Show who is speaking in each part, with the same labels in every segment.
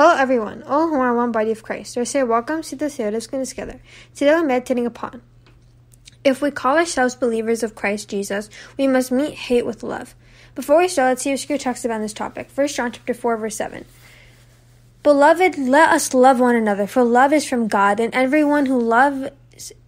Speaker 1: Hello, everyone, all who are one body of Christ. I say welcome to the Theodos together. Today we're meditating upon. If we call ourselves believers of Christ Jesus, we must meet hate with love. Before we start, let's see what Scripture talks about this topic. 1 John chapter 4, verse 7. Beloved, let us love one another, for love is from God, and everyone who loves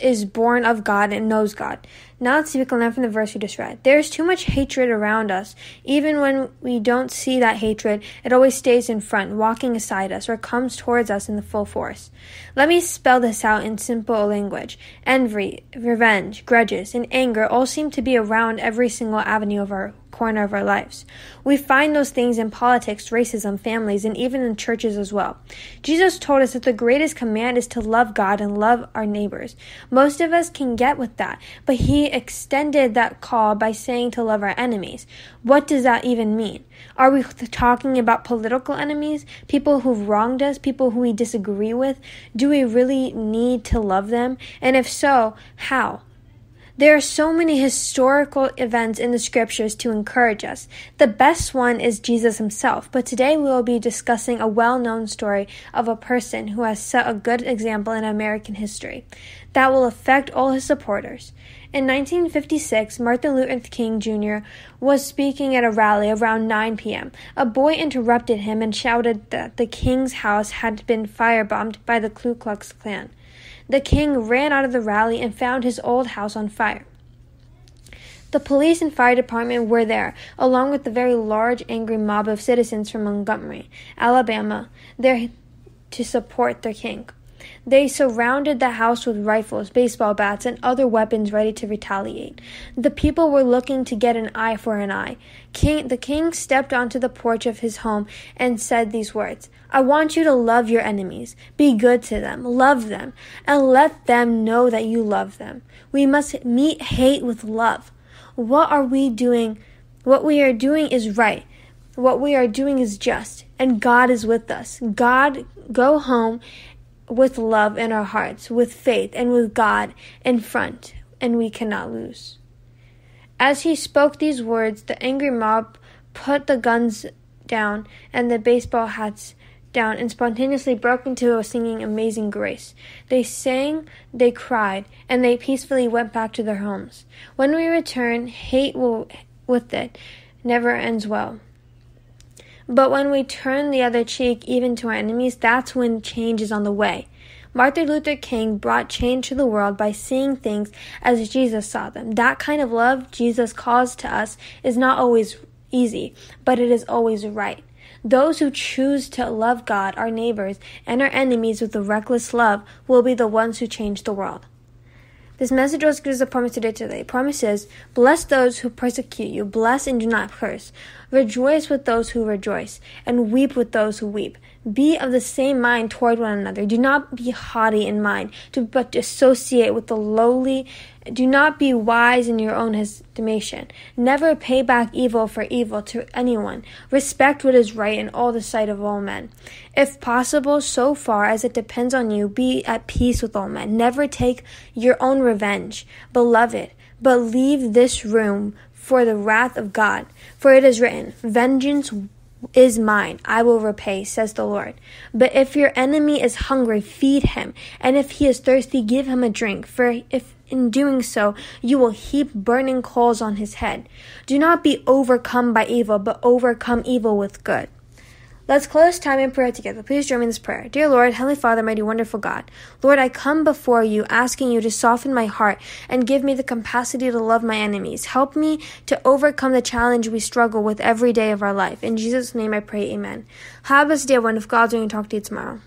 Speaker 1: is born of God and knows God. Now let's see if we can learn from the verse we just read. There is too much hatred around us. Even when we don't see that hatred, it always stays in front, walking aside us, or comes towards us in the full force. Let me spell this out in simple language. Envy, revenge, grudges, and anger all seem to be around every single avenue of our corner of our lives. We find those things in politics, racism, families, and even in churches as well. Jesus told us that the greatest command is to love God and love our neighbors. Most of us can get with that, but he extended that call by saying to love our enemies. What does that even mean? Are we talking about political enemies, people who've wronged us, people who we disagree with? Do we really need to love them? And if so, how? There are so many historical events in the scriptures to encourage us. The best one is Jesus himself, but today we will be discussing a well known story of a person who has set a good example in American history that will affect all his supporters. In 1956, Martin Luther King Jr. was speaking at a rally around 9 p.m. A boy interrupted him and shouted that the king's house had been firebombed by the Ku Klux Klan. The king ran out of the rally and found his old house on fire. The police and fire department were there, along with the very large, angry mob of citizens from Montgomery, Alabama, there to support their king. They surrounded the house with rifles, baseball bats, and other weapons ready to retaliate. The people were looking to get an eye for an eye. King, the king stepped onto the porch of his home and said these words I want you to love your enemies, be good to them, love them, and let them know that you love them. We must meet hate with love. What are we doing? What we are doing is right. What we are doing is just, and God is with us. God, go home with love in our hearts, with faith, and with God in front, and we cannot lose. As he spoke these words, the angry mob put the guns down and the baseball hats down and spontaneously broke into a singing Amazing Grace. They sang, they cried, and they peacefully went back to their homes. When we return, hate will with it never ends well. But when we turn the other cheek, even to our enemies, that's when change is on the way. Martin Luther King brought change to the world by seeing things as Jesus saw them. That kind of love Jesus calls to us is not always easy, but it is always right. Those who choose to love God, our neighbors, and our enemies with a reckless love will be the ones who change the world. This message was gives a promise today today. Promise is, bless those who persecute you, bless and do not curse. Rejoice with those who rejoice, and weep with those who weep. Be of the same mind toward one another. Do not be haughty in mind, but associate with the lowly. Do not be wise in your own estimation. Never pay back evil for evil to anyone. Respect what is right in all the sight of all men. If possible, so far as it depends on you, be at peace with all men. Never take your own revenge, beloved, but leave this room for the wrath of God. For it is written, Vengeance is mine, I will repay, says the Lord. But if your enemy is hungry, feed him, and if he is thirsty, give him a drink, for if in doing so you will heap burning coals on his head. Do not be overcome by evil, but overcome evil with good. Let's close time in prayer together. Please join me in this prayer. Dear Lord, Heavenly Father, mighty wonderful God, Lord, I come before you asking you to soften my heart and give me the capacity to love my enemies. Help me to overcome the challenge we struggle with every day of our life. In Jesus' name I pray, amen. Have a blessed day, one of God's going to talk to you tomorrow.